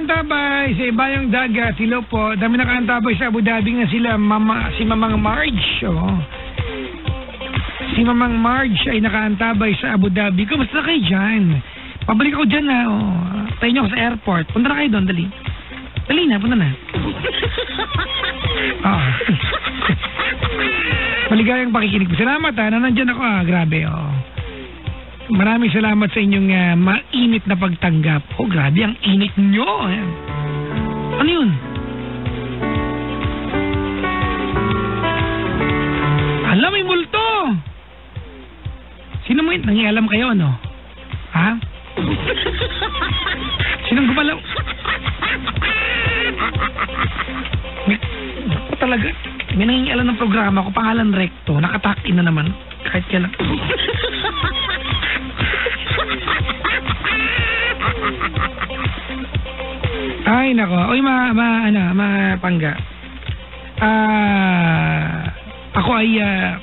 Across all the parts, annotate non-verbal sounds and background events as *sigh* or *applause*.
nakaantabay sa ibayang dagat. Hello po. Dami nakaantabay sa Abu Dhabi nga sila. Mama, si Mamang Marge. Oh. Si Mamang Marge ay nakaantabay sa Abu Dhabi. Kamusta kayo dyan? Pabalik ako dyan na. Oh. Tayo niyo ako sa airport. Punta na kayo doon. Dali. Dali na. Punta na. Oh. *laughs* Maligayang pakikinig. Salamat ha. Na nandyan ako ah. Grabe. Oh. Maraming salamat sa inyong ah, mainit na pagtanggap. Oh, grabe ang init nyo. Ano yun? Alam, may multo! Sino mo yun? Nangialam kayo, ano? Ha? Sinong gumalaw? Ako talaga, may nangingialam ng programa ko, pangalan Recto, nakatak-in na naman. Kahit kailan. Ay, nako. Uy, ma, ma, ano, ma, pangga. Ah, ako ay, ah,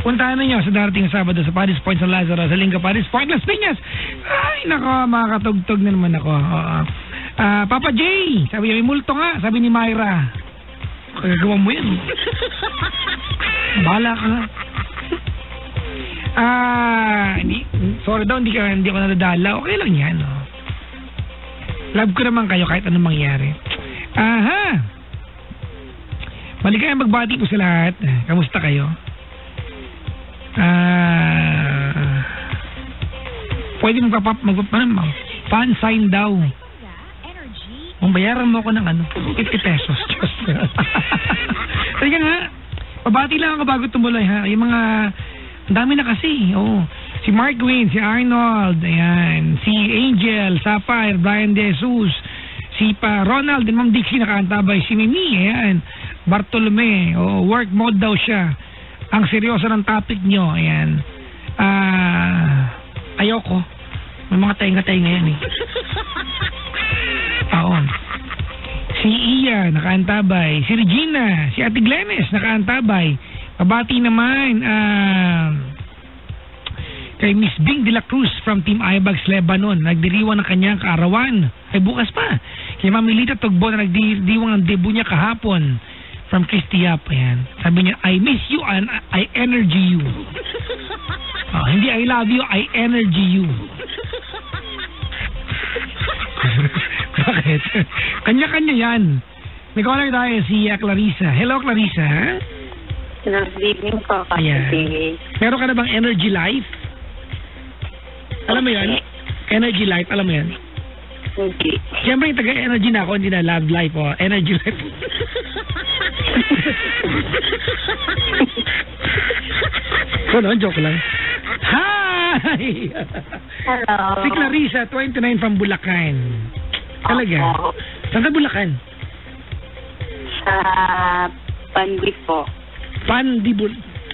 puntahan ninyo sa darating Sabado sa Paris Point sa Lazaro, sa Lingga Paris Point, Las Piñas. Ay, nako, makakatugtog na naman ako. Oo. Ah, Papa J, sabi niya, multo nga, sabi ni Myra. Kagagawa mo yan. *laughs* Bahala ka. Ah, hindi, sorry daw, hindi, ka, hindi ako nadadala. Okay lang yan, oh. Love ko naman kayo kahit anong mangyari. Aha! Maligayang magbati po sa lahat. Kamusta kayo? Ah... pwede mo kapap mag ano, fan sign daw. Kung bayaran mo ako ng ano, 50 pesos. Diyos ko. Teka nga, pabati lang ako bago tumuloy ha. Yung mga, dami na kasi. Oo. Si Mark Wayne, si Arnold, ayan. Si Angel, Sapphire, Brian De Jesus, si pa Ronald, and Ma'am Dixie nakaantabay. Si Mimi, ayan. Bartolome, oh, work mode daw siya. Ang seryoso ng topic nyo, ayan. Ah, ayoko. May mga tainga-tainga yan eh. Oo. Si Iya, nakaantabay. Si Regina, si Ate Glenis, nakaantabay. Pabati naman, ah, kay Miss Bing de la Cruz from Team Ibags Lebanon. Nagdiriwang ng kanyang kaarawan. Ay bukas pa. Kay Mamilita Tugbo na nagdiriwang ng debut niya kahapon from Christy Yap. Ayan. Sabi niya, I miss you and I energy you. *laughs* Oh, hindi I love you, I energy you. *laughs* Bakit? Kanya-kanya yan. May caller tayo, si uh, Clarissa. Hello, Clarissa. Good evening po, Ayan. kasi Meron ka na bang energy life? Alam mo yan? Energy life, alam mo yan? hindi. Siyempre, yung taga-energy na ako, hindi na love life o energy life. *laughs* so, no, joke lang. Hi! Hello. si Clarissa, 29 from Bulacan. Talaga? Opo. Saan ka Bulacan? Sa Pandi po. Pandibul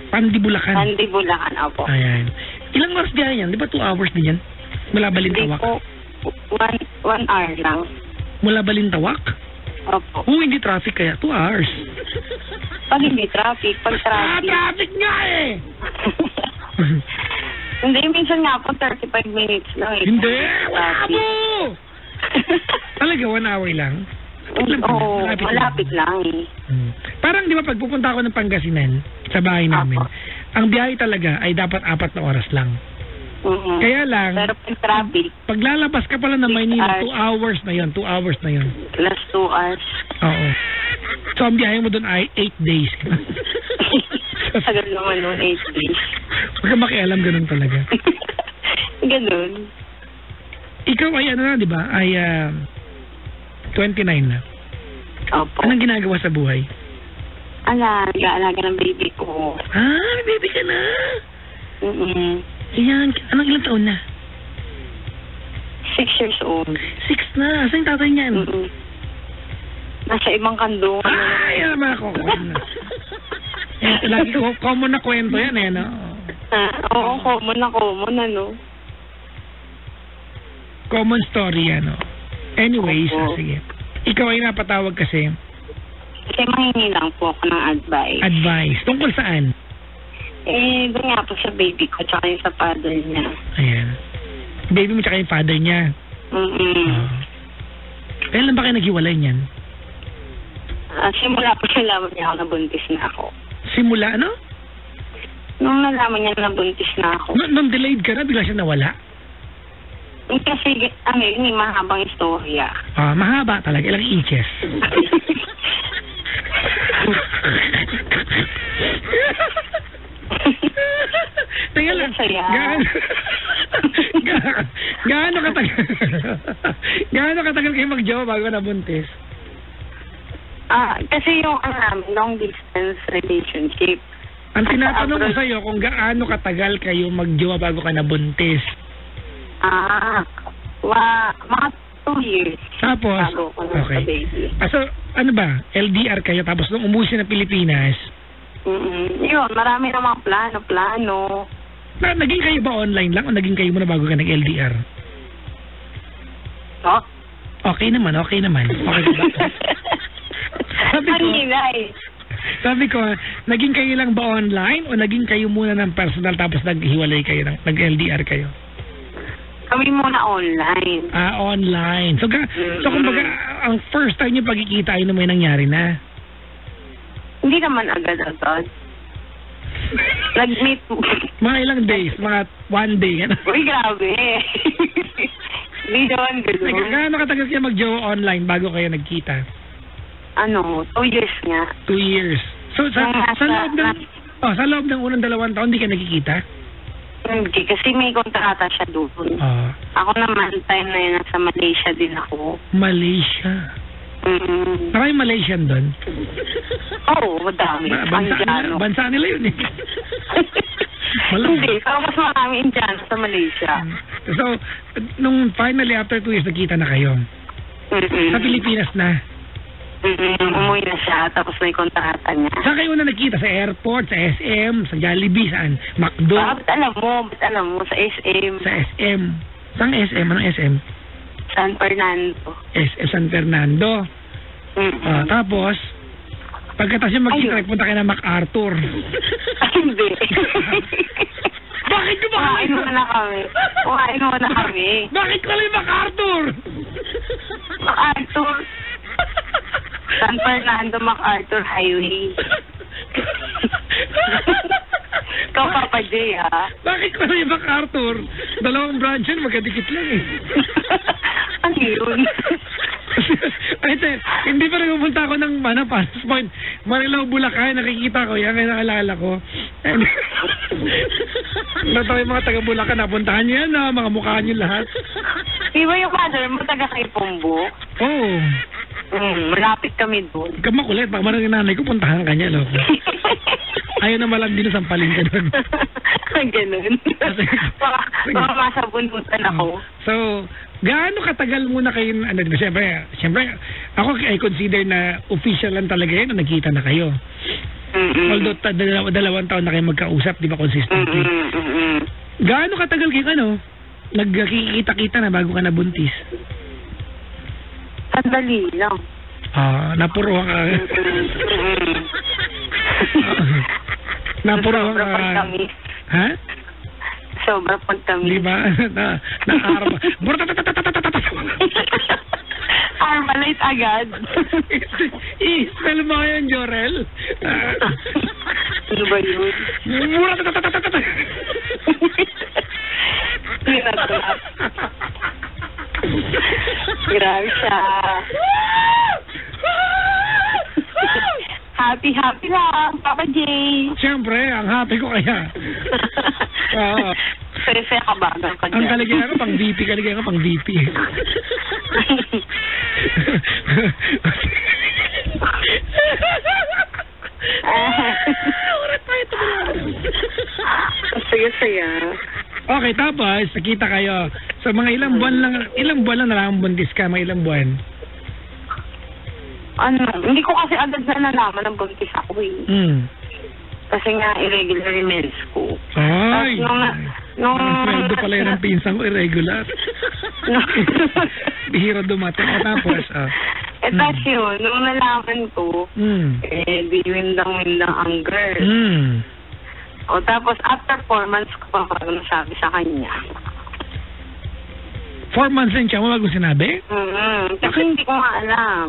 Pandi Bulacan. Pandi, Bulacan, opo. Ayan. Ilang oras biyahe yan? Di ba 2 hours din yan? Mula Hindi Balintawak. po, one, one hour lang. Mula Balintawak? Opo. Oo, hindi traffic kaya. 2 hours. Pag hindi traffic, pag Ah, traffic. traffic nga eh! *laughs* hindi, minsan nga po 35 minutes lang. eh. hindi! Traffic. Bravo! *laughs* Talaga, 1 hour lang? Oo, Malapit malapit lang eh. Hmm. Parang di ba pag pupunta ako ng Pangasinan sa bahay namin, Apo. ang biyahe talaga ay dapat apat na oras lang. Mhm. Kaya lang, Pero pag traffic, paglalabas ka pala ng Maynila, hours. 2 hours na yon 2 hours na yon last two hours. Oo. So, ang biyahe mo doon ay 8 days. *laughs* Tagal naman nun, 8 days. Huwag ka makialam, ganun talaga. *laughs* Ganun. Ikaw ay ano na, di ba? Ay ah, 29 na. Opo. Anong ginagawa sa buhay? Alaga, alaga ng baby ko. Ah, may baby ka na. Mm-mm. Ayan, anong ilang taon na? Six years old. Six na. Saan yung tatay niyan? Mm-mm. Nasa ibang kandungan. Ay, *laughs* alam ako. Lagi ko, common na kwento yan eh, no? Ah, oo, common na common, ano. Common story yan, no? Anyways, Opo. sige. Ikaw ay napatawag kasi. Kasi mahingi lang po ako ng advice. Advice. Tungkol saan? eh, doon nga po sa baby ko, tsaka yung sa father niya. Ayan. Baby mo tsaka yung father niya. Mm-mm. Ah. Kailan ba kayo naghiwalay niyan? Ah, simula po siya nalaman niya ako na buntis na ako. Simula, ano? Nung nalaman niya na buntis na ako. Nung, nung delayed ka na, bigla siya nawala? Kasi, ano yun, yung mahabang istorya. Ah, mahaba talaga. Ilang inches? Teka lang. Saya. Gaano, ga- gaano katagal? gaano katagal kayo magjowa bago na buntis? Ah, kasi yung namin, long distance relationship. Ang tinatanong ko sa'yo kung gaano katagal kayo magjowa bago ka nabuntis. Ah, wa, mga two years. Tapos, Bago ko na okay. baby. Ah, so, ano ba? LDR kayo tapos nung umuwi siya ng Pilipinas, Mm Yun, marami namang plano, plano. na, naging kayo ba online lang o naging kayo muna bago ka nag-LDR? Oh? Okay naman, okay naman. Okay ba? *laughs* Sabi ko-. Sabi ko, naging kayo lang ba online o naging kayo muna ng personal tapos naghiwalay kayo, ng- nag-LDR kayo? Kami muna online. Ah, online. So, ga, so kumbaga, ang first time niyo pagkikita, ayun na may nangyari na. Hindi naman agad-agad. Nag-meet. Mga ilang days, mga one day. Ano? Uy, grabe. *laughs* Hindi naman Teka, gano'n. gaano katagal kayo mag-jowa online bago kayo nagkita? Ano, two years nga. Two years. So, sa, Ah, sa loob ng, sa- oh, sa loob ng unang dalawang taon, di ka nagkikita? Hindi, kasi may kontrata siya doon. Ah, Ako naman, time na yun, nasa Malaysia din ako. Malaysia. Mm. Maraming Malaysian doon. Oo, oh, madami. Ba- bansa, nila, Indiano. bansa nila yun eh. *laughs* Hindi, pero mas marami Indiano sa Malaysia. So, nung finally after two years, nagkita na kayo. Mm-mm. Sa Pilipinas na. Mm-mm. Umuwi na siya, tapos may kontrata niya. Saan kayo na nagkita? Sa airport, sa SM, sa Jollibee, saan? McDo, Ah, ba't alam mo, ba't alam mo, sa SM, sa SM. Saan SM? Anong SM? San Fernando. SM San Fernando. Mm-mm. Ah, tapos, pagkatapos yung magkita, Ayun. nagpunta kayo ng MacArthur. Hindi. *laughs* Bakit ba Kumain muna kami. Kumain muna kami. Bakit ko lang yung MacArthur? MacArthur. *laughs* San Fernando MacArthur Highway. *laughs* Ikaw, Papa J, ha? Bakit ko yung MacArthur? Dalawang branch yun, magkadikit lang eh. *laughs* ano yun? *laughs* Ay, te, hindi pa rin pumunta ako ng mana, Paris Point. Marilao, Bulacan, nakikita ko yan, kaya nakalala ko. Natawa yung mga taga Bulacan, napuntahan niyo yan, ah, mga mukha niyo lahat. Di ba yung mother mo taga kay Pumbo? Oo. Oh, Mm, malapit kami doon. ikaw makulit, baka marang yung nanay ko, puntahan ka niya, loko. *laughs* Ayaw na malang din sa paling ka doon. *laughs* Ganun. baka, baka masabunutan ako. So, gaano katagal muna kayo, ano, di ba, siyempre, siyempre, ako I consider na official lang talaga yun na nagkita na kayo. Mm-mm. Although ta- dalaw- dalawang taon na kayo magkausap, di ba, consistently. Mm-mm, mm-mm. Gaano katagal kayo, ano, nagkikita-kita na bago ka nabuntis? Sandali lang. Ah, napuruhan ka. Napuruhan Sobra ka. Ha? Sobra pagtamis. Di ba? na, na arma. Armalite agad. I-spell mo yun, Jorel. Ah. ano ba yun? Pinatulak. *laughs* Grabe siya. *laughs* happy, happy lang, Papa J. Siyempre, ang happy ko kaya. *laughs* Oo. Saya-saya ka ba? Ang kaligaya ko, pang VP, kaligaya ko, pang VP. Urat tayo ito. Saya-saya. Okay, tapos, nakita kayo. So, mga ilang buwan lang, ilang buwan lang nalaman buntis ka, mga ilang buwan. Ano, hindi ko kasi agad na nalaman ng buntis ako eh. Hmm. Kasi nga irregular yung mens ko. Ay! Tapos nung, nung, Ang sweldo pala yun ng *laughs* pinsan ko, irregular. Bihira dumating. O tapos, ah. Eh, tapos yun, nung nalaman ko, Hmm. eh, di windang-windang ang girl. Hmm. O tapos, after four months ko pa parang nasabi sa kanya. Four months yung tiyan mo bago sinabi? Mm, kasi hindi ko nga alam.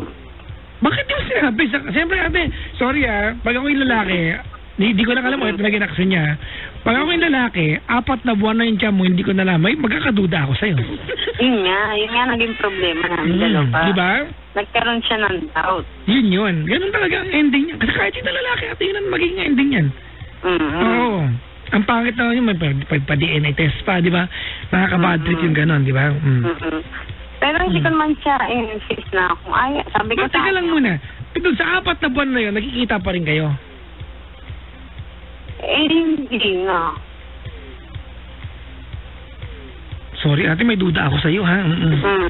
Bakit mo sinabi? Sa- Siyempre, ate, sorry ah, pag ako yung lalaki, di, di ko na alam kung ito naging action niya. Pag ako yung lalaki, apat na buwan na yung tiyan mo, hindi ko na alam, may magkakaduda ako sa'yo. *laughs* Yun nga, yun nga naging problema namin Mm, dalawa. di ba? Nagkaroon siya ng doubt. Yun yun. Ganun talaga ang ending niya. Kasi kahit yung lalaki, ate, yun ang magiging ending yan. Mm. Oo. Ang pangit na yun, may pa, pa, pa DNA test pa, di ba? Nakaka-bad trip yung ganun, di ba? Mm. Mm-mm. Pero hindi ko naman siya insist na kung ay, sabi ko teka lang muna. Pero sa apat na buwan na yun, nakikita pa rin kayo. Eh, hindi nga. Sorry, ate, may duda ako sa'yo, ha? Mm-mm. Mm.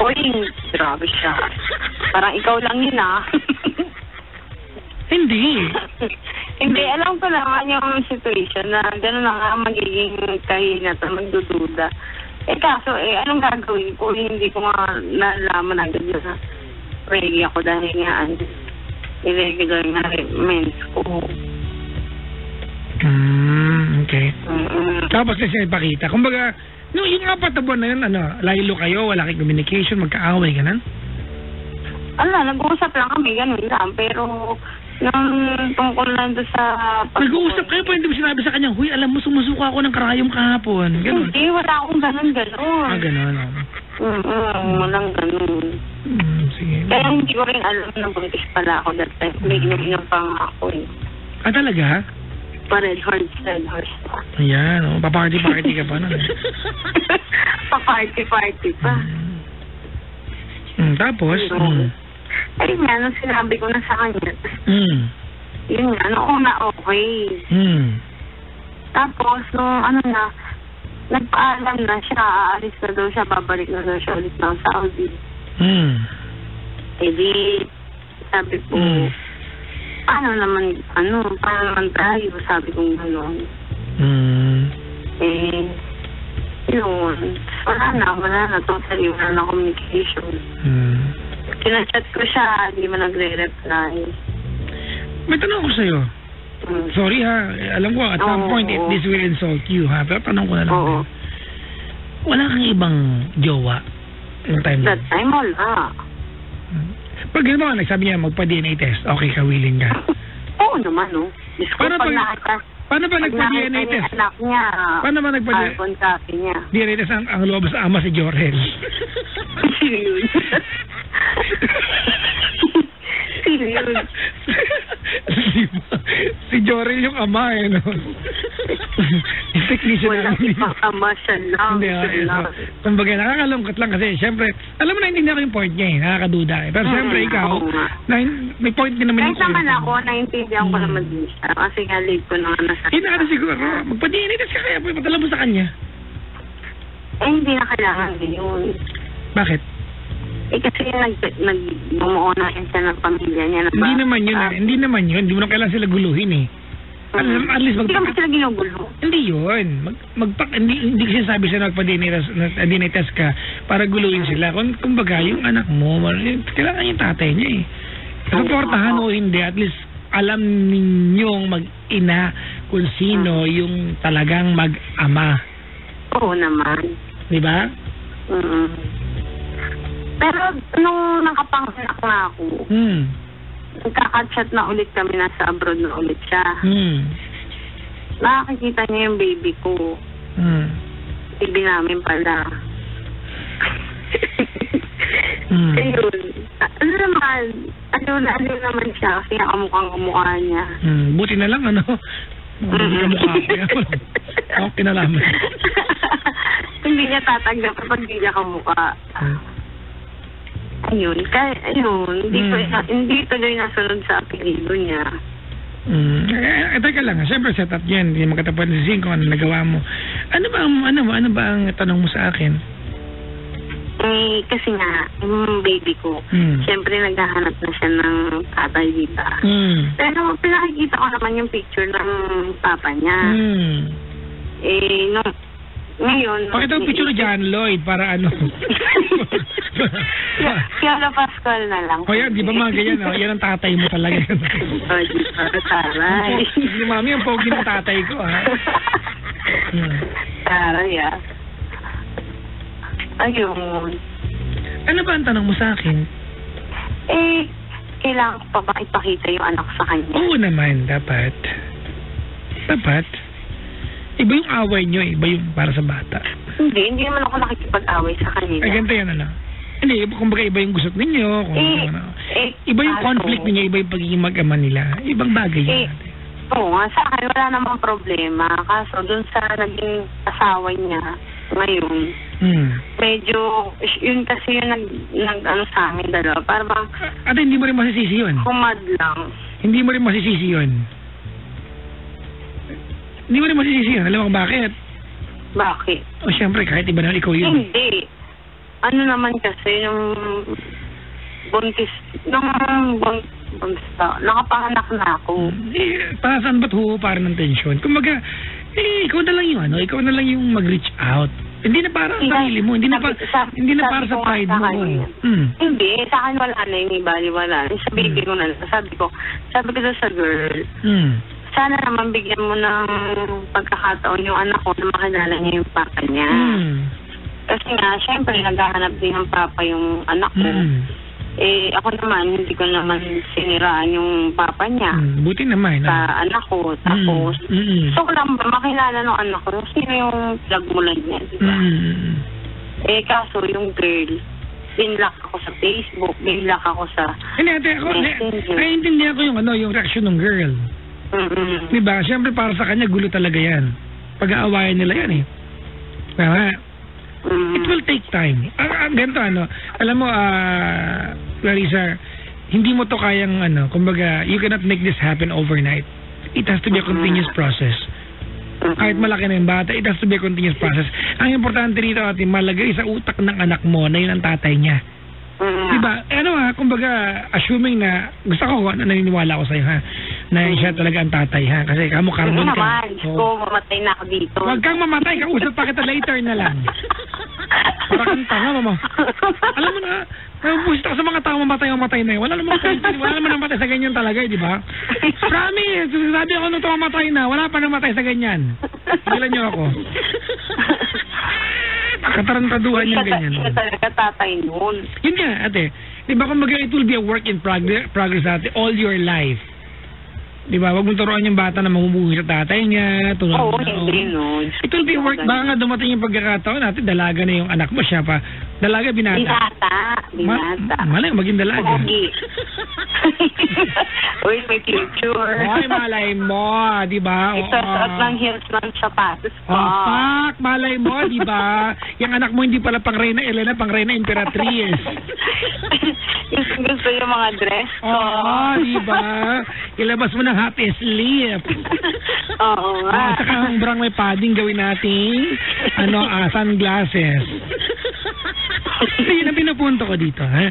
Uy, grabe siya. Parang ikaw lang yun ah. Hindi. *laughs* Hindi, alam ko naman yung situation na gano'n na nga magiging kahinat na magdududa. Eh kaso, eh anong gagawin ko? Hindi ko nga nalaman agad yun na ready ako dahil nga ano, irregular na mens ko. Mm, okay. Mm-mm. Tapos kasi ipakita. Kumbaga, no, yung apat na buwan na yun, ano, laylo kayo, wala kayong communication, magkaaway ka na? Ano, nag-uusap lang kami, ganun lang. Pero, nung tungkol lang doon sa... Nag-uusap kayo, hindi mo sinabi sa kanya, huy, alam mo, sumusuka ako ng karayom kahapon. Ganun. Hindi, wala akong ganun-ganun. Ah, ganun. oh. Mm-mm, walang ganun. Mm, sige. Kaya hindi ko rin alam na buntis pala ako that time. May ginagawa pa nga ako eh. Ah, talaga? Pa red horse, red horse pa. Ayan, oh, paparty-party ka pa nun. eh. *laughs* pa party-party pa. Mm, tapos? Mm. Ayun nga, nung sinabi ko na sa kanya, Mm. yun nga, nung una okay. Mm. Tapos, nung ano na, nagpaalam na siya, aalis na daw siya, babalik na daw siya ulit ng Saudi. Mm. Eh di, sabi ko, Mm. ano naman, ano, paano naman tayo? Sabi ko gano'n. Mm. Eh, yun. Wala na, wala na. Totally, wala na communication. Mm. Kinachat ko siya, hindi mo nagre-reply. May tanong ko sa'yo. Mm. Sorry ha, alam ko at some Oo, point it, oo. this will insult you ha, pero tanong ko na lang. Oo. Wala kang ibang jowa yung time na. That time, wala. Pag gano'n nagsabi niya magpa-DNA test, okay ka, willing ka. *laughs* Oo naman, no? Diyos ko, Paano pag pag- nakita, Paano ba nagpa-DNA test? anak niya, Paano ba nagpa- carbon copy niya. DNA test ang, ang loob sa ama si Jorel? *laughs* *laughs* Yun? *laughs* Sino yun? si, si Jorel yung ama eh, no? yung technician Wala namin. ibang ama siya lang. Hindi, siya lang. So, kumbaga, nakakalungkot lang kasi, syempre, alam mo na, hindi na yung point niya eh, nakakaduda eh. Pero syempre, ikaw, oo nga. na, may point din naman Kahit naman ako, naiintindihan ko Hmm. naman din siya. Kasi nga late ko na nga nasa. Hindi na siguro, magpa-DNA test ka kaya, mo sa kanya. Eh, hindi na kailangan din yun. Bakit? Eh, kasi nag, nag bumuo na rin siya ng pamilya niya. Na Hindi ba- naman yun, Ah, eh. hindi naman yun, hindi mo na kailangan sila guluhin eh. At, mm. at least, Hindi naman sila ginugulo. hindi yun. Mag, magpak, hindi, hindi kasi sabi siya magpa-DNA test, na- DNA test ka para guluhin sila. Kung, kumbaga, yung anak mo, mar- kailangan yung tatay niya eh. Suportahan o hindi, at least alam ninyong mag-ina kung sino yung talagang mag-ama. Oo naman. Di ba? Mm Pero nung nakapanganak na ako, Hmm. nagkaka-chat na ulit kami, nasa abroad na ulit siya. Hmm. Nakakikita niya yung baby ko. Hmm. Baby namin pala. Hmm. Ayun. Ano naman, ano na ano naman siya kasi nakamukhang kamukha niya. Hmm. Buti na lang, ano? Hindi ka mukha *laughs* ko yan. Hindi niya tatanggap kapag hindi niya kamukha. Hmm. Ayun, kaya, ayun, hindi ko, Mm. hindi tuloy nasunod sa apelido niya. Mm. Eh, eh, teka lang, siyempre set up yan, hindi mo katapat si kung ano nagawa mo. Ano ba ang, ano, ano ba ang tanong mo sa akin? Eh, kasi nga, yung baby ko, Hmm. siyempre naghahanap na siya ng tatay, di ba? Hmm. Pero pinakikita ko naman yung picture ng papa niya. Hmm. Eh, nung, ngayon... Pakita mo picture ni John Lloyd para ano. *laughs* Fiona Pascual na lang. o yan, di ba mga ganyan, oh, yan ang tatay mo talaga. *laughs* O, di ba? Taray. si mami ang pogi ng tatay ko, ha? Hmm. Taray, ah. Ayun. Ano ba ang tanong mo sa akin? Eh, kailangan ko pa ba ipakita yung anak sa kanya? Oo naman, dapat. Dapat. Iba yung away nyo, iba yung para sa bata. Hindi, hindi naman ako nakikipag-away sa kanila. Ay, ganito yan, ano? Hindi, kumbaga iba yung gusot ninyo. Kung, Eh, ano, eh, iba yung kaso- conflict ninyo, iba yung pagiging mag-ama nila. Ibang bagay Eh, yan. Oo nga, sa akin wala namang problema. Kaso dun sa naging asawa niya ngayon, Hmm. medyo, yun kasi yung nag, nag ano sa amin dalawa. Para bang Ate, hindi mo rin masisisi yun. humad lang. Hindi mo rin masisisi yun. Hindi mo rin masisisi yun. Alam mo kung bakit? Bakit? O syempre, kahit iba na ikaw yun. Hindi. Ano naman kasi, yung buntis, nung bun, buntis na, nakapanganak na ako. Eh, para saan ba't huhupa ng tensyon? Kumbaga, eh, ikaw na lang yung ano, ikaw na lang yung mag-reach out. Hindi na para sa sarili mo, hindi na pa, sabi- hindi na para sa pride mo. kanya. Hmm. Hindi, sa akin wala na yung ibaliwala. Sa baby Hmm. ko na. Sabi ko, sabi ko doon sa girl, Hmm. sana naman bigyan mo ng pagkakataon yung anak ko na makilala niya yung papa niya. Hmm. Kasi nga, syempre, naghahanap din ng papa yung anak ko. Hmm. Eh, ako naman, hindi ko naman siniraan yung papa niya Hmm. Buti naman. sa ah. anak ko. Tapos, Hmm. Hmm. gusto ko lang ba makilala ng anak ko sino yung pinagmulan niya, di ba? Hmm. Eh, kaso yung girl, binlock ako sa Facebook, binlock ako sa... Hindi, ate, ako, Messenger. naiintindihan ko yung ano, yung reaction ng girl. Mm-mm. Di ba? Siyempre, para sa kanya, gulo talaga yan. Pag-aawayan nila yan eh. Tama? It will take time. Ah, ah, ganito ano, alam mo, ah, Clarissa, hindi mo to kayang ano, kumbaga, you cannot make this happen overnight. It has to be a continuous process. Kahit malaki na yung bata, it has to be a continuous process. Ang importante rito, ate, malagay sa utak ng anak mo na yun ang tatay niya. Diba? Eh, ano ha, kumbaga, assuming na, gusto ko, na naniniwala ko sa'yo ha, na siya talaga ang tatay ha, kasi kamo Ano carbon ka. naman, ko mamatay na ako dito. Huwag kang mamatay, kausap pa kita later na lang. *laughs* Para kang tanga mo. Alam mo na, nabubusit ako sa mga tao mamatay o matay na yun. Wala namang wala naman namatay sa ganyan talaga, eh, di ba? Promise, sabi ako nung mamatay na, wala pa namatay sa ganyan. Pigilan niyo ako. Katarantaduhan yung ganyan. Siya talaga tatay noon. Yun nga, ate. Di ba kumbaga it will be a work in progress, progress ate, all your life. Di ba? Huwag mong turuan yung bata na mamumuhi sa tatay niya. Tulad Oo, na, hindi noon. It will be work. Baka nga dumating yung pagkakataon natin, dalaga na yung anak mo siya pa. Dalaga, binata. Binata. Binata. Ma- malay, maging dalaga. Pogi. *laughs* Uy, may future. Hoy, malay mo, di ba? Ito, suot ng heels ng sapatos ko. Oh, fuck, malay mo, di ba? Yung anak mo hindi pala pang Reyna Elena, pang Reyna Imperatriz. gusto, *laughs* gusto yung mga dress ko. Oo, di ba? Ilabas mo ng happy sleep. *laughs* Oo nga. Ah, saka ang brang may padding gawin nating ano, ah, sunglasses. *laughs* Kasi yun ang pinupunto ko dito. Ha?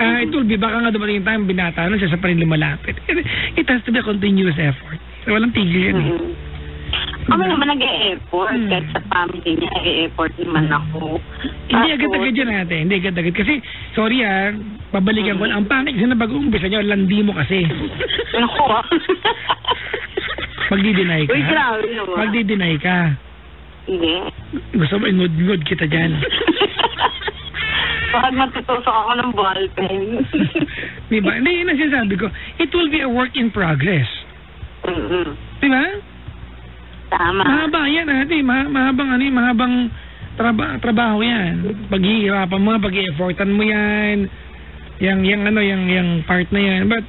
Ah, it will be, baka nga dumating yung time, binata na siya sa pa rin lumalapit. It, it has to be a continuous effort. Walang tigil yan eh. Mm. Ako naman nag-e-effort. Mm. Kahit sa family niya, nag-e-effort naman ako. Hindi agad-agad yan natin. Hindi agad-agad. Kasi, sorry ah, babalikan ko lang. Ang pangit kasi na bago-umpisa nyo, landi mo kasi. *laughs* Naku ah. *laughs* Magdi-deny ka. Uy, grabe naman. Magdi-deny ka. Hindi. Gusto mo, ingod-ngod kita dyan. Bakit matutusok ako ng ballpen? *laughs* Di ba? Hindi, yun ang sinasabi ko. It will be a work in progress. Mm-mm. Di ba? Tama. Mahaba yan, ate. Ma mahabang ano, mahabang traba trabaho yan. Paghihirapan mo, pag-i-effortan mo yan. Yang, yang ano, yang, yang part na yan. But,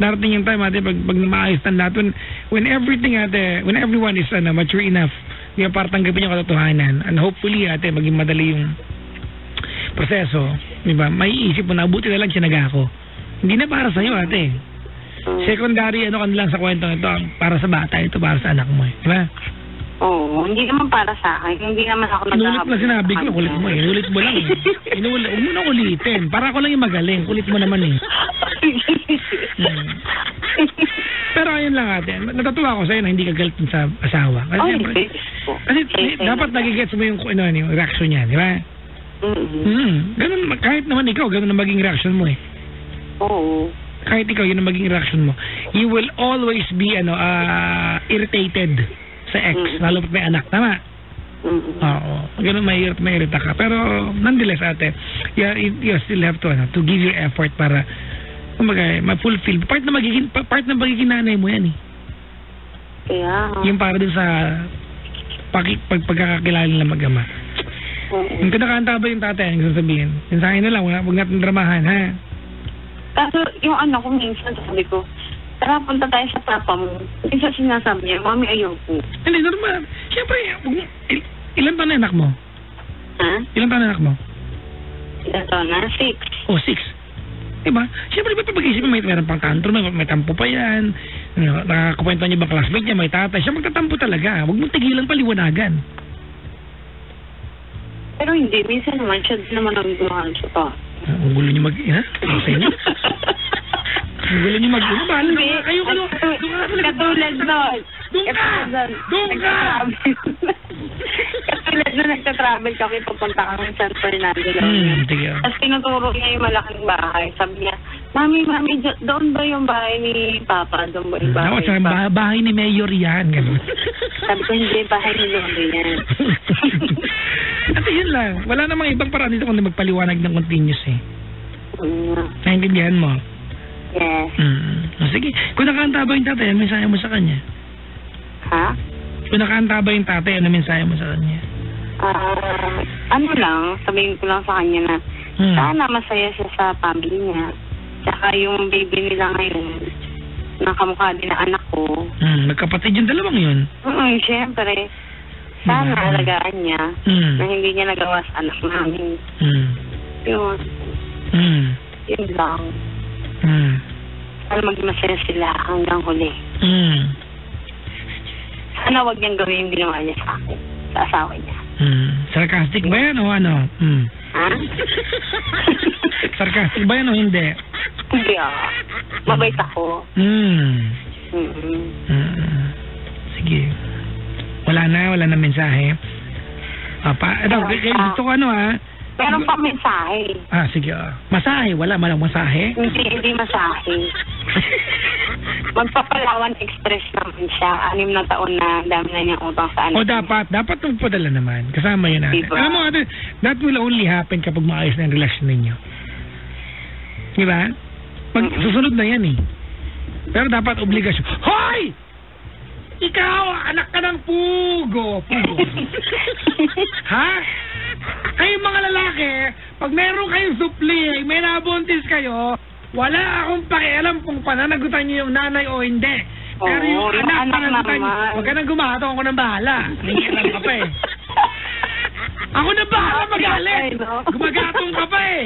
darating yung time, ate, pag, pag maayos na lahat, when, when everything, ate, when everyone is ano, mature enough, di ba, para tanggapin yung katotohanan. And hopefully, ate, maging madali yung proseso. Di ba? May isip mo na, buti na lang sinaga ako. Hindi na para sa'yo, ate. Secondary, ano ka na lang sa kwento ito, para sa bata, ito para sa anak mo, eh. Di ba? Oo, hindi naman para sa akin. Hindi naman ako Inulit mo sinabi ko, kulit mo eh. Inulit mo lang eh. Inulit, huwag mo na ulitin. Para ako lang yung magaling. Kulit mo naman eh. Hmm. *laughs* Pero ayun lang ate, natutuwa ako sa'yo na hindi ka galit dun sa asawa. Kasi, Oh, siyempre- kasi dapat nagigets mo yung, ano, yung reaction niya, di ba? Mm-mm. Hmm. Ganun, kahit naman ikaw, ganun ang maging reaction mo eh. Oo. Kahit ikaw, yun ang maging reaction mo. You will always be, ano, ah, irritated sa ex, Mm. lalo pat may anak. Tama? Mm. Oo. Ganun, mahirap, mahirita ka. Pero, nonetheless, ate, you, you still have to, ano, to give your effort para, kumbaga, ma-fulfill. Part na magiging, pa- part na magiging nanay mo yan, eh. Kaya, Yung para dun sa pag, pag, pagkakakilala ng mag-ama. Yung kinakanta ba yung tatay, ang sasabihin? Yung sa akin na lang, wala, huwag natin dramahan, ha? Kaso, yung ano ko minsan, sabi ko, tara, punta tayo sa papa mo. Minsan sinasabi niya, mami, ayoko. Hindi, normal. Siyempre, il- ilan pa na anak mo? Ha? Ilan pa na anak mo? Ito na, six. O, six. Diba? Siyempre, may pag-isip may meron pang tantrum, may, may tampo pa yan. Ano, nakakakwento niya ba classmate niya, may tatay. Siya magtatampo talaga. Huwag mong tigilan paliwanagan. Pero hindi, minsan naman, siya din naman ang gumahal sa pa. Ah, Ang gulo niyo mag... Ha? Ano sa inyo? Ang gulo niyo mag... Ano, bahala na nga. Kayo, kayo. Katulad nun. Doon ka! Doon ka! Katulad na nagtatravel kami, papunta kami sa San Fernando. Hmm, sige. Tapos tinuturo niya yung malaking bahay. Sabi niya, Mami, Mami, do- doon ba yung bahay ni Papa? Doon ba yung bahay Ako, sa ba- bahay ni Mayor yan. Ganun. Sabi ko, hindi, bahay ni Lolo yan. *laughs* At yun lang. Wala namang ibang paraan dito kundi magpaliwanag ng continuous eh. Mm, Naintindihan mo? yes. Mm. O, sige. Kung nakanta ba yung tatay, ano mensahe mo sa kanya? Ha? Kung nakanta ba yung tatay, ano mensahe mo sa kanya? Ah, ano lang, sabihin ko lang sa kanya na Hmm. sana masaya siya sa family niya. Tsaka yung baby nila ngayon, nakamukha din na anak ko. Hmm. Magkapatid yung dalawang yun. Mm, syempre. Sana Hmm. alagaan niya Hmm. na hindi niya nagawa sa anak namin. Hmm. Yun. Hmm. Yun lang. Hmm. Sana maging masaya sila hanggang huli. Hmm. Sana wag niyang gawin yung ginawa niya sa akin. Sa asawa niya. Hmm. Sarcastic ba yan o ano? Hmm. Ha? *laughs* Sarcastic ba yan o hindi? Hindi ah. Mabait ako. Hmm. Mm-mm. Hmm. Sige. Wala na, wala na mensahe. Ah, pa, ito, k- ah. gusto ko ano ah. Meron pa mensahe. Ah, sige. ah. Masahe, wala malang masahe. Hindi, hindi masahe. *laughs* Magpapalawan express naman siya. Anim na taon na dami na niyang utang sa anak. O dapat, dapat magpadala naman. Kasama yun natin. Diba? Alam mo, ate, that will only happen kapag maayos na ang relasyon ninyo. Di ba? Pag susunod na yan eh. Pero dapat obligasyon. Hoy! Ikaw, anak ka ng pugo. Pugo. *laughs* ha? Kayo mga lalaki, pag meron kayong supli, may nabuntis kayo, wala akong pakialam kung pananagutan niyo yung nanay o hindi. Pero Oo, yung yung anak, anak pananagutan niyo. naman. Huwag ka nang gumahatong ako ng bahala. Hindi alam ka pa eh. Ako na bahala magalit. Ay, no? Gumagatong ka pa eh.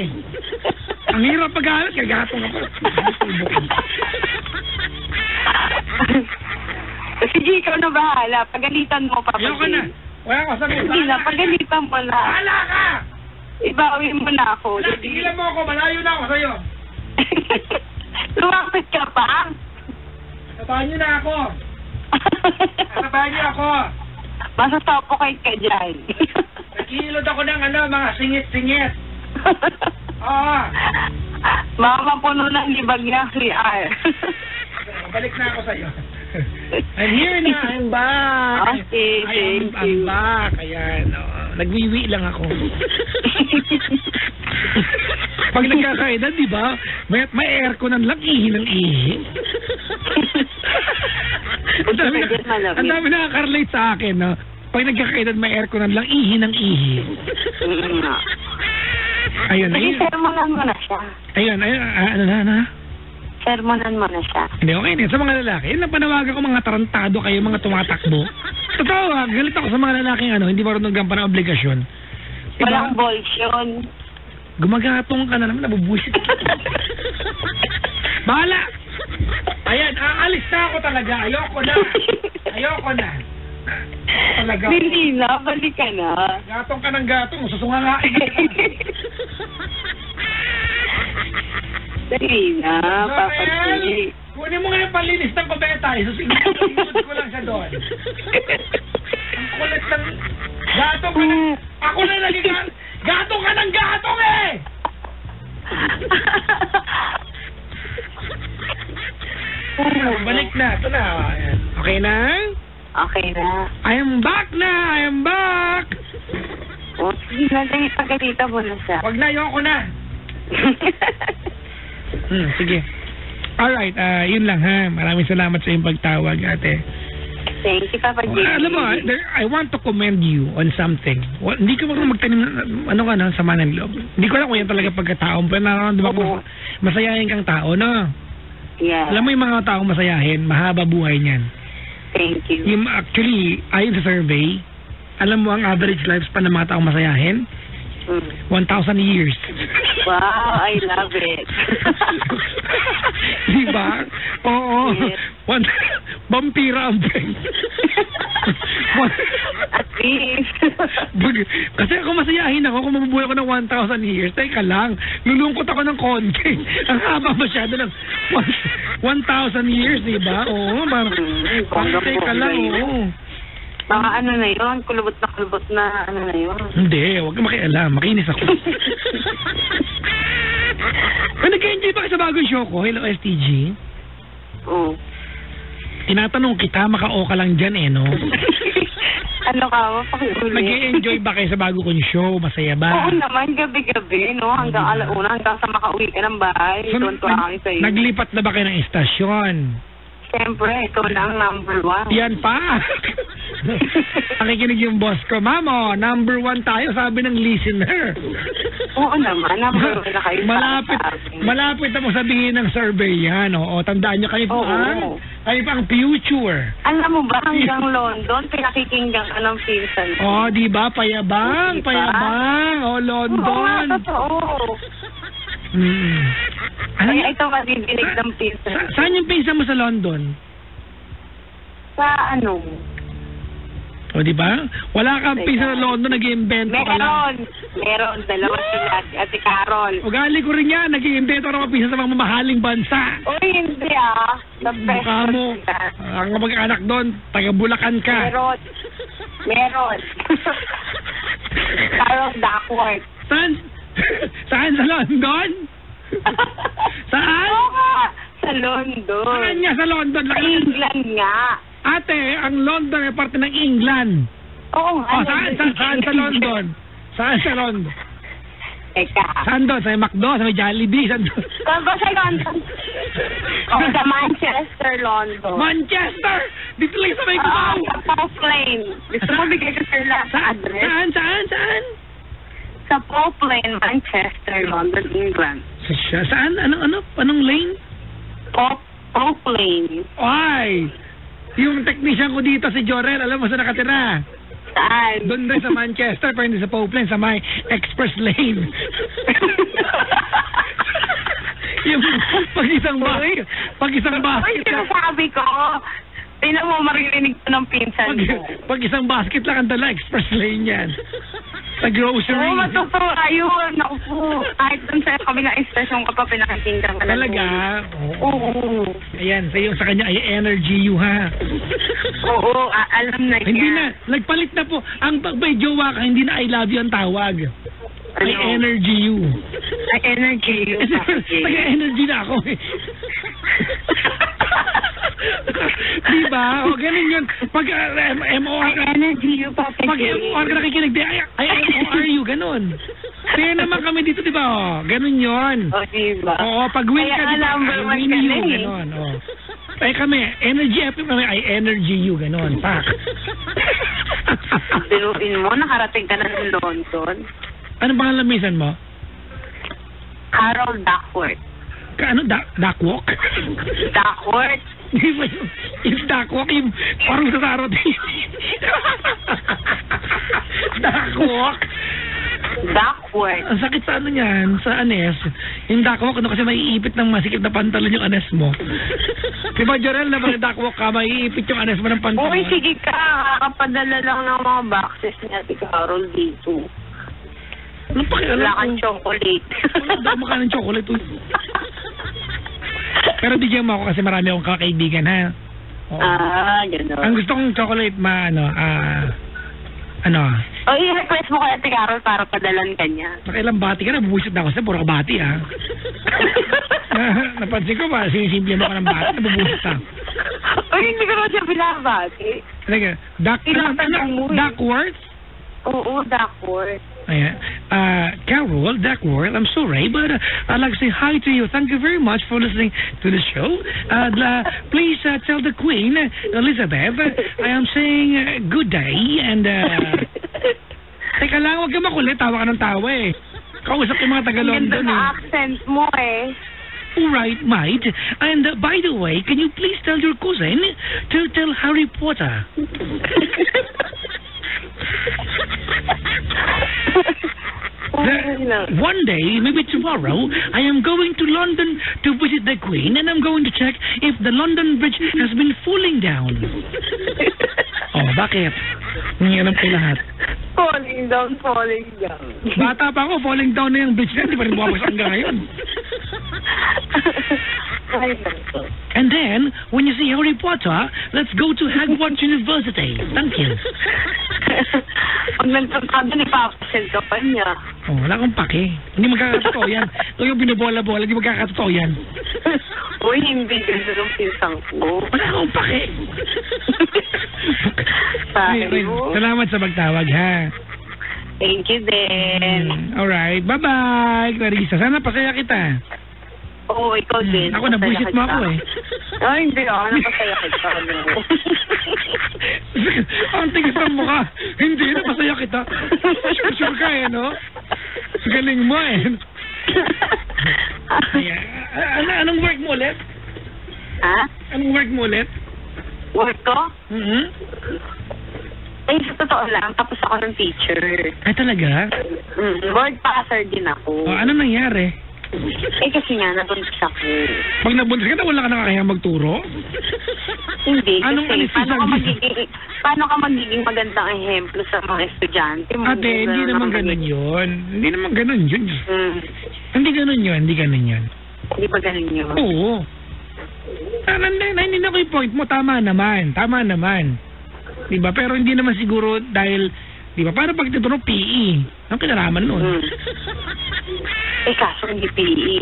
Ang hirap magalit, gagatong ka pa. *laughs* Sige, ikaw na bahala. Pagalitan mo, Papa Ayoko na. Jay. Wala ka sabi. Hindi na, pagalitan mo na. Bahala ka! Ibawi mo na ako. Wala, tigilan mo ako. Malayo na ako sa'yo. *laughs* Lumapit ka pa? Tabahan niyo na ako. Tabahan niyo ako. Masasapokate ka dyan. Nagkilod ako ng ano, mga singit-singit. *laughs* Oo. Baka mapuno ng libag niya si R. Balik na ako sa'yo. *laughs* I'm here na. I'm back. Okay, I thank I'm you. back. Ayan. Oh. Nagwiwi lang ako. *laughs* Pag nagkakaedad, di ba? May, may aircon ang lang, ihi ng ihi. *laughs* ang dami na, ang dami nakaka-relate sa akin, no? Pag nagkakaedad, may aircon ang lang, ihi ng ihi. Mm, nga. Ayun, ayun. na siya. Ayun, ayun, ah, ano na, ano na? Sermonan mo na siya. Hindi, okay na. Sa mga lalaki, yun ang panawagan ko mga tarantado kayo, mga tumatakbo. Totoo ah, galit ako sa mga lalaking ano, hindi marunong gampan ng obligasyon. Diba? Walang balls yun. Gumagatong ka na naman, nabubusit. Bahala! Ayan, aalis na ako talaga. Ayoko na. Ayoko na. Talaga. Hindi na, balik ka na. Gatong ka ng gatong, susungangain ka. Dali na, Papa Joel, G. kunin mo nga yung panlinis ng kubeta. Isusunod ko lang siya doon. Ang kulit ng... Gatong ka ng... Ako na naging... ga- Gatong ka ng gatong eh! *laughs* Balik na. Ito na. Okay na? Okay na. I am back na! I am back! O, sige na, dahil pagkatita mo na siya. Wag na, ayoko na. *laughs* Hmm, sige. Alright, ah yun lang ha. Maraming salamat sa iyong pagtawag, ate. Thank you, Papa Oh, Jimmy. alam mo, ah, there, I want to commend you on something. Wa- hindi ka marunong magtanim, ng- ano ka na, sama ng loob. Hindi ko alam kung yan talaga pagkatao. Pero nararamdaman ko, Oo. masayahin kang tao, no? Yeah. Alam mo yung mga taong masayahin, mahaba buhay niyan. Thank you. Yung actually, sa survey, alam mo ang average lifespan ng mga taong masayahin? Mm. 1,000 years. Wow, I love it. *laughs* Di ba? Oo. Yes. One, vampira ang brain. At least. Kasi ako masayahin ako kung mabubuhay ako ng 1,000 years. Teka lang, lulungkot ako ng konti. *laughs* Ang haba masyado ng 1,000 years, di ba? Oo, parang, Mm, parang teka lang, oo. Mga ano na yun, kulubot na kulubot na ano na yun. Hindi, huwag ka makialam. Makinis ako. *laughs* Kung nag-enjoy ba sa bagong show ko, Hello STG? Oo. Tinatanong kita, maka-o ka lang dyan eh, no? *laughs* ano ka mo, pakiulit. Nag-enjoy ba kayo sa bago kong show? Masaya ba? Oo naman, gabi-gabi, no? Hanggang alauna, hanggang sa makauwi ka ng bahay. So, Doon ko kami sa'yo. naglipat na ba kayo ng istasyon? Siyempre, ito na ang number one. Yan pa. *laughs* Nakikinig yung boss ko, Mamo, number one tayo, sabi ng listener. Oo naman, number one na kayo sa- malapit, sa akin. malapit na mo sabihin ng survey yan. Oo, tandaan nyo, kayo Oo. ang, kayo pa ang future. Alam mo ba, hanggang London, pinakikinggan ka ng pinsan ko. Oh, di ba? Payabang, Di ba? payabang. Oh, Oo nga, London. totoo. Mm. Ano Kaya ito madidinig ng pinsan Sa, saan yung pinsan mo sa London? Sa ano? O, di ba? Wala kang pinsan sa London, nag-iimbento ka lang. Meron. Meron. Dalawa sila. Ate Carol. Ugali ko rin yan, nag-iimbento ako pinsan sa mga mamahaling bansa. Uy, hindi ah. The best Mukha mo, sila. ang mag-anak doon, taga Bulacan ka. Meron. Meron. *laughs* Carol Duckworth. Saan? *laughs* Saan sa London? *laughs* Saan? Oo nga. Sa London. Saan niya sa London? Sa England nga. Ate, ang London ay parte ng England. Oo nga. Oh, saan, saan, saan sa London? Saan sa London? Teka. Saan doon? Sa McDo? Sa may Jollibee? Saan doon? Saan ba sa London? *laughs* Oo, sa Manchester, London. Manchester! Dito lang sa may Oo, Cubao! sa Pope Lane. Gusto mo bigay ko sila sa Saan? address? Saan? Saan? Saan? Sa Pope Lane, Manchester, London, England. Sa siya? Saan? Anong, ano? Anong lane? Pope, Pope Lane. Ay! Yung technician ko dito, si Jorel, alam mo saan nakatira? Saan? Doon rin sa Manchester, pero hindi sa Pope Lane, sa may Express Lane. *laughs* yung pag isang basket, pag isang basket lang, sinasabi ko, tinan mo maririnig ko ng pinsan pag, mo. pag isang basket lang ang dala, Express Lane yan. *laughs* Sa grocery. Oo, matuto ayun. Naku po. Kahit dun sa kabilang estasyon ka pa pinakikinggan ka na. Talaga? Oo. Oo. Ayan, sa iyo, sa kanya ay energy you ha. *laughs* Oo, a- alam na niya. hindi na, nagpalit na po. Ang pag may jowa ka, hindi na I love you ang tawag. Ay Ano? energy you. *laughs* Ay, energy yun. Kasi *laughs* Taga-energy na ako eh. *laughs* Di ba? O, ganun yun. Pag uh, MOR ka, energy yun, Papa pag. MOR ka nakikinig, di, ay, ay MOR you, ganun. Kaya naman kami dito, di ba? O, ganun yun. O, diba? Oo, pag win Kaya ka, di ba? one win you, eh. ganun. O. Ay kami, energy FM kami, ay energy you, ganun. Pak. Biruin mo, nakarating ka na ng London. Ano bang lamisan mo? Carol Duckworth. Ka, ano, da, duckwalk? Duckworth? Di ba yung, yung duckwalk, yung parang sa sarot. *laughs* duckwalk. Duckworth. Ang sakit sa ano niyan, sa anes. Yung duckwalk, ano kasi maiipit ng masikip na pantalon yung anes mo. *laughs* Di ba, Jorel, na pag duckwalk ka, maiipit yung anes mo ng pantalon. Uy, sige ka. Kakapadala lang ng mga boxes niya si Carol dito. Ano pa kaya? Wala kang chocolate. Wala mo ka ng chocolate. uy. Pero bigyan mo ako kasi marami akong kakaibigan, ha? Oo. ah, Ang gano'n. gusto kong chocolate, ma, ano, ah, ano, O, i-request mo kay Ate Carol para padalan ka niya. Nakailang bati ka na, bubuisit na ako sa puro ka bati ah. *laughs* Napansin ko ba, sinisimple mo ka ng bati, nabubuisit na. o, hindi ko naman siya binabati. Talaga, duck, ano, ano, Tinatanong mo eh. Duckworth? Oo, Duckworth. Ayan. Uh, Carol, Duckworth, I'm sorry, but uh, I'd like to say hi to you. Thank you very much for listening to the show. Uh, please uh, tell the Queen, Elizabeth, I am saying uh, good day and... Uh, *laughs* teka lang, huwag ka makulit. Tawa ka ng tawa eh. Kausap yung mga taga-London eh. accent mo eh. All right, mate. And uh, by the way, can you please tell your cousin to tell Harry Potter? *laughs* one day, maybe tomorrow, I am going to London to visit the Queen, and I'm going to check if the London Bridge has been falling down. *laughs* oh, bakit? Hindi alam ko lahat. Falling down, falling down. Bata pa ako, falling down na yung bridge na, hindi pa rin bumabasak hanggang ngayon. And then, when you see Harry Potter, let's go to Hogwarts University. Thank you. Pag nagpunta doon, ipapasil ka pa niya. Oh, wala akong pake. Hindi magkakatotoo yan. Ito yung binobola-bola, hindi magkakatotoo yan. Uy, hindi ganda ng pinsang ko. Wala akong pake. Tayo. Salamat sa pagtawag, ha? Thank you din. Mm, alright, bye-bye, Clarissa. Sana pasaya kita. Oo, ikaw din. Ako, nabuisit mo ako eh. Ay, hindi ako. Napasaya kita. *laughs* Ang tingis ng mukha. Hindi, napasaya kita. Sure, sure ka eh, no? Galing mo eh. *laughs* Ayan. Ano, anong work mo ulit? ha? Anong work mo ulit? Work ko? Mm-hmm. Eh, sa totoo lang, tapos ako ng teacher. Ay, talaga? Mm, word passer din ako. O, ano nangyari? *laughs* Eh, kasi nga, nabuntis ako. Pag nabuntis ka na, wala ka nakakaya magturo? Hindi, Anong kasi paano ka ang- magiging, paano ka magiging magandang ehemplo sa mga estudyante mo? Ate, hindi Ganun naman naman ganun yun. Hindi naman ganun yun. Hmm, Hindi ganun yun, hindi ganun yun. hindi ba ganun yun? Oo. Ah, nandi- Naintindihan ko yung point mo, tama naman, tama naman. Di ba? Pero hindi naman siguro dahil, di ba, para pag titurong PE, ang kinalaman nun. Hmm. Eh, kaso hindi PE.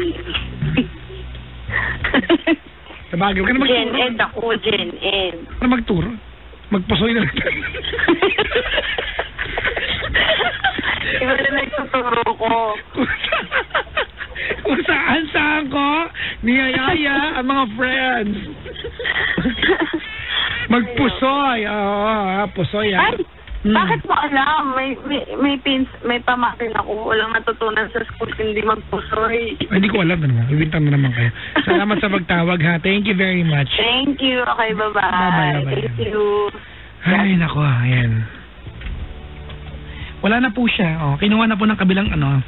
Sabagay, huwag ka na Gen magturo. Ed ako, Gen Ed. Huwag na magturo. Magpasoy na lang tayo. Iba na nagtuturo ko. *laughs* Kung saan saan ko, niyayaya ang mga friends. *laughs* Magpusoy. Oo, ah, pusoy ah. Ay, Hmm. bakit mo alam? May, may, may pins, may pamakin ako. Walang natutunan sa school, hindi magpusoy. Hindi ko alam ano. Ibintang na naman kayo. Salamat sa pagtawag ha. Thank you very much. Thank you. Okay, bye-bye. Bye-bye, bye-bye. Thank you. Ay, nako. Ayan. Wala na po siya. Oh, kinuha na po ng kabilang ano.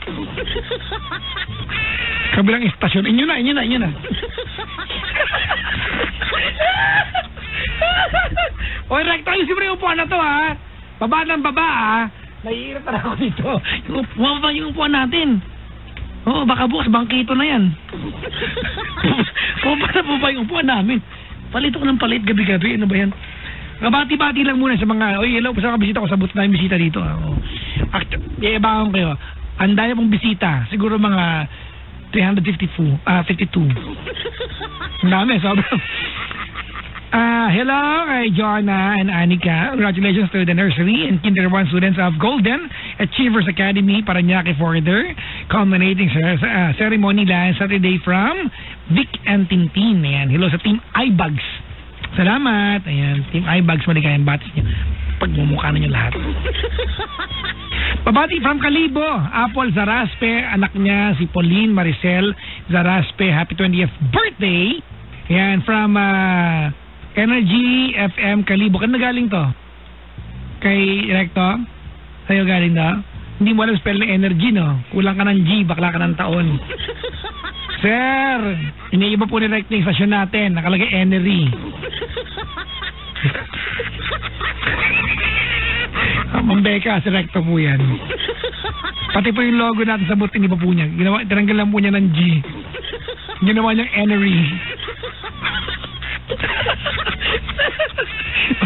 *laughs* kabilang istasyon. Inyo na, inyo na, inyo na. *laughs* Oy, yung siyempre yung upuan na to, ha? Baba ng baba, ha? Naiirita na ako dito. Yung upuan pa yung upuan natin. Oo, baka bukas, bangkito na yan. *laughs* Bumaba na po ba yung upuan namin? Palit ako ng palit gabi-gabi. Ano ba yan? Kabati-bati lang muna sa mga, oy, hello, basta bisita ko, sabot na yung bisita dito. ah. Oh. Act, iibangan kayo. Ang dami pong bisita. Siguro mga 352, ah, 52. Ang dami, sobrang. Ah, hello kay Joanna and Anika. Congratulations to the nursery and kinder 1 students of Golden Achievers Academy Paranaque Further culminating sa uh, ceremony last Saturday from Vic and Tintin. Ayan, hello sa Team iBugs. Salamat. Ayan, Team iBugs, maligayang batis niyo. Pagmumukha ninyo lahat. *laughs* Babati from Kalibo, Apple Zaraspe, anak niya si Pauline Maricel Zaraspe, happy 20th birthday. Yan, from uh, Energy FM Kalibo. Kan galing to? Kay Recto? Sa'yo galing to? Hindi mo alam spell ng energy, no? Kulang ka ng G, bakla ka ng taon. *laughs* Sir, iniiba po ni Recto yung stasyon natin. Nakalagay Energy. Ah, *laughs* Mambeka, si Recto po yan. Pati po yung logo natin sa buti, pa po niya. Ginawa, tinanggal lang po niya ng G. Ginawa niyang Enery.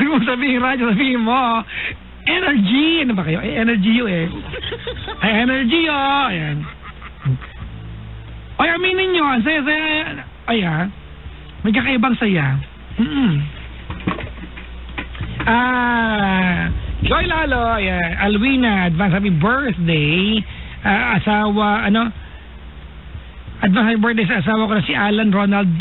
Huwag mo sabihin radyo, sabihin mo. Energy! Ano ba kayo? Ay, energy yun eh. Ay, energy yun! Ayan. Ay, aminin nyo, ang saya-saya. Ay, ah. May kakaibang saya. Mm Ah, Joy Lalo, ayan. Alwina, advance happy birthday. Ah, asawa, ano? Advance happy birthday sa asawa ko na si Alan Ronald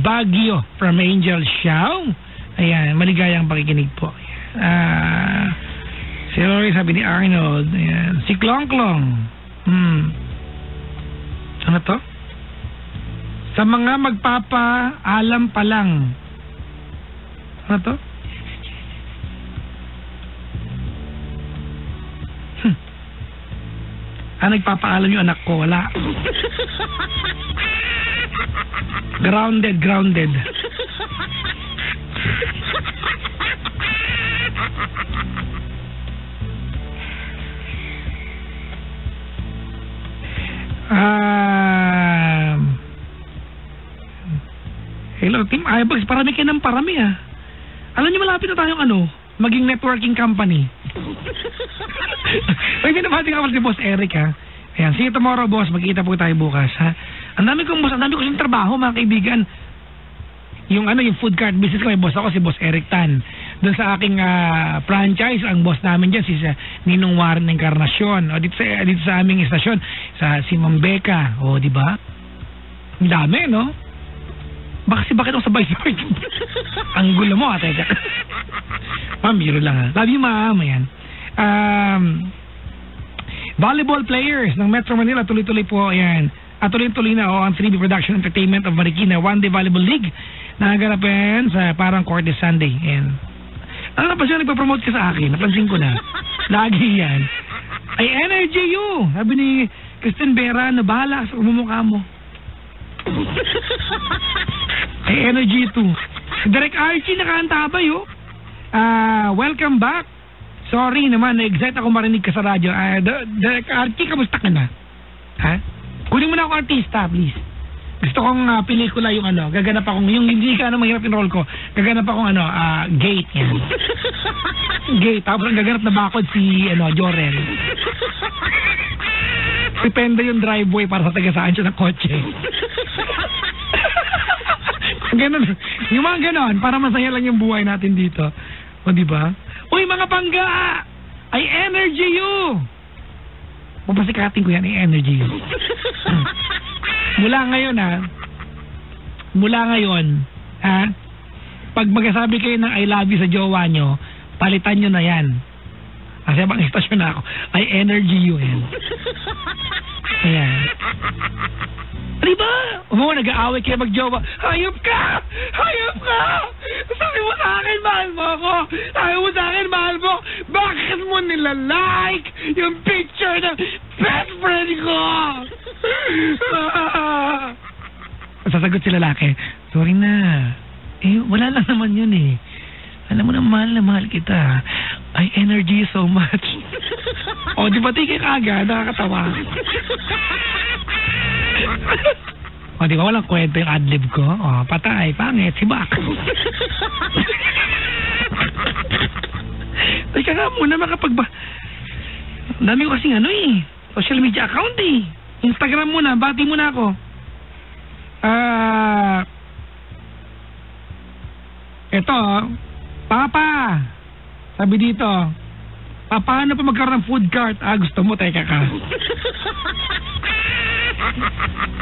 Baguio from Angel Show. Ayan, maligayang pakikinig po. Ah, si Rory sabi ni Arnold. Ayan. Si Klong Klong. Hmm. Ano to? Sa mga magpapaalam pa lang. Ano to? Hmm. Ah, nagpapaalam yung anak ko. Wala. *laughs* Grounded, grounded. Hello, Team iBox. Parami kayo ng parami ah. Alam niyo malapit na tayong ano, maging networking company. *laughs* Na pati ako si Boss Eric ha. Ayan, see you tomorrow boss. Magkita po tayo bukas ha. Ang dami kong boss, ang dami kong trabaho mga kaibigan. Yung ano, yung food cart business ko, may boss ako si Boss Eric Tan. Doon sa aking ah, franchise, ang boss namin dyan si sa Ninong Warren Encarnacion. O dito sa, dito sa aming istasyon, sa si Ma'am Becca. O, di ba? Ang dami, no? Baka si bakit ako sabay sabay? *laughs* ang gulo mo, ate. Ma'am, biro lang ha. Love you, ma'am. Ayan. Um, volleyball players ng Metro Manila, tuloy-tuloy po, ayan. At tuloy-tuloy na oh, ang 3D Production Entertainment of Marikina One Day Volleyball League na naganapin sa parang court this Sunday. Ayan. Ano na pa siya nagpa-promote ka sa akin? Napansin ko na. *laughs* Lagi yan. Ay, energy you! Sabi ni Kristen Vera, na bahala sa umumukha mo. *laughs* Ay, energy too. Direk Archie nakaantabay, oh. Ah, welcome back. Sorry naman, na-excite ako marinig ka sa radyo. Ah, D- Direk Archie, kamusta ka na? Ha? Kunin mo na ako artista, please. Gusto kong ah, pelikula yung ano, gaganap akong, yung hindi ka ano mahirap yung role ko, gaganap akong ano, ah, gate yan. *laughs* gate, tapos ang gaganap na bakod si, ano, Jorel. Depende yung driveway para sa tagasaan siya ng kotse. *laughs* Ganun. Yung mga ganon, para masaya lang yung buhay natin dito. O, di ba? Uy, mga pangga! Ay, energy you! Papasikatin ko yan, ay energy you. *laughs* Mula ngayon, ha? Mula ngayon, ha? Pag magsasabi kayo ng I love you sa jowa nyo, palitan nyo na yan. Kasi bang istasyon na ako, ay energy you yan. Ayan. *laughs* Diba? Oo, nag-aaway kayo mag-jowa. Hayop ka! Hayop ka! Sabi mo sa akin, mahal mo ako! Sabi mo sa akin, mahal mo! Bakit mo nila-like yung picture ng best friend ko? *laughs* Sasagot si lalaki, sorry na. Eh, wala lang naman yun eh. Alam mo na, mahal na mahal kita. I energy so much. *laughs* o, di ba tigil ka agad? Nakakatawa. *laughs* *laughs* o, di ba walang kwento yung adlib ko? O, patay, pangit, si Bak. *laughs* Teka nga muna, makapagba... Ang dami ko kasing ano eh. Social media account eh. Instagram muna, bati muna ako. Ah... ito, Papa, sabi dito, pa, paano pa magkaroon ng food cart? Ah, gusto mo, teka ka. *laughs*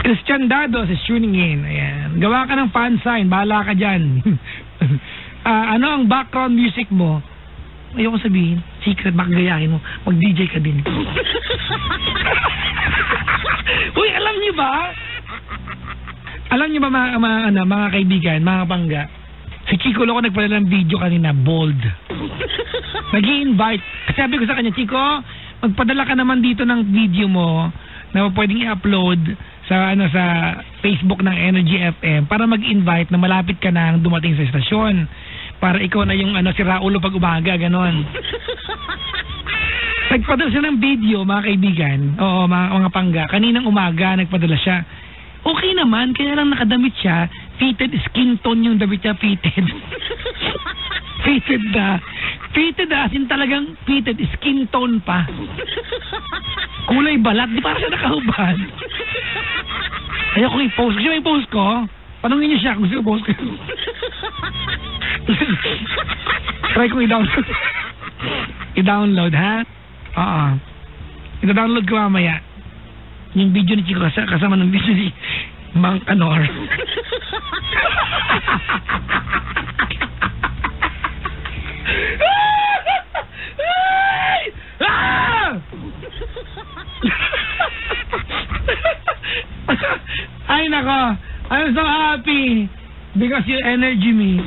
Christian Dados is tuning in. Ayan. Gawa ka ng fan sign. Bahala ka dyan. *laughs* Ah, ano ang background music mo? Ayoko sabihin. Secret, baka mo. Mag-DJ ka din. *laughs* Uy, alam niyo ba? Alam niyo ba mga, mga, ano, mga kaibigan, mga bangga? Si Chico Loco nagpadala ng video kanina, bold. nag invite Sabi ko sa kanya, Chico, magpadala ka naman dito ng video mo na pwedeng i-upload sa ano sa Facebook ng Energy FM para mag-invite na malapit ka nang dumating sa estasyon para ikaw na yung ano si Raulo pag umaga ganon. *laughs* nagpadala siya ng video mga kaibigan. Oo, mga, mga pangga. Kaninang umaga nagpadala siya. Okay naman, kaya lang nakadamit siya. Fitted skin tone yung damit niya, fitted. *laughs* Fitted na. Fitted na, as in talagang fitted, skin tone pa. *laughs* Kulay balat, di para siya nakahubad. Ayoko i-post. Gusto mo i-post ko? Tanungin niyo siya kung gusto i-post ko. Try kong i-download. I-download, ha? Oo. I-download ko mamaya. Yung video ni Chico kas- kasama ng video ni Mang Kanor. Ay! Ah! *laughs* Ay, nako. I'm so happy because you energy me. *laughs*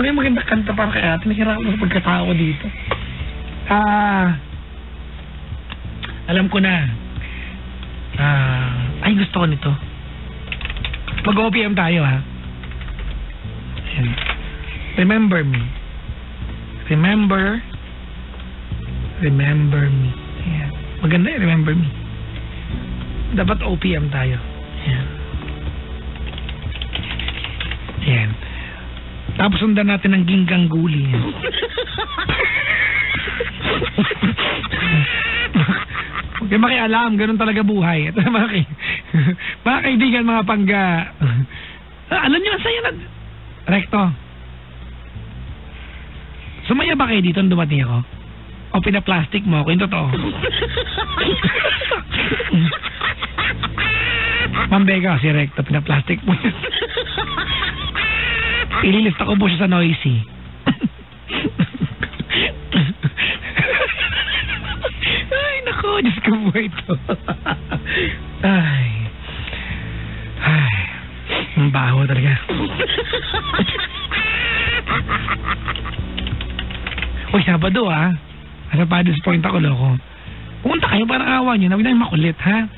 Ano yung maganda kanta para kay ate? Nahirapan ako pagkatao ko dito. Ah, alam ko na. Ah, ay gusto ko nito. Mag-OPM tayo ha. Ayan. Remember me. Remember. Remember me. Ayan. Maganda yung remember me. Dapat OPM tayo. Ayan. Ayan. Tapos sundan natin ng ginggang guli. Huwag kayo makialam, ganun talaga buhay. Ito mga, kay, mga kaibigan, mga pangga. Alam niyo, ang saya na... Recto. Sumaya ba kayo dito nung dumating ako? O pinaplastic mo ako? Yung totoo. Mambega si Recto, pinaplastic mo yun. Ililista ko po siya sa noisy. Ay, nako, Diyos ko po ito. Ay. Ay. Ang baho talaga. Uy, Sabado ah. Asa pa disappoint ako, loko. Pumunta kayo para awa nyo. Nawin na makulit, ha?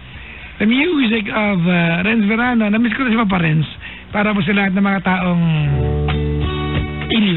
The music of uh, Renz Verano. Namiss ko na si Papa Renz. Para po sa lahat ng mga taong in.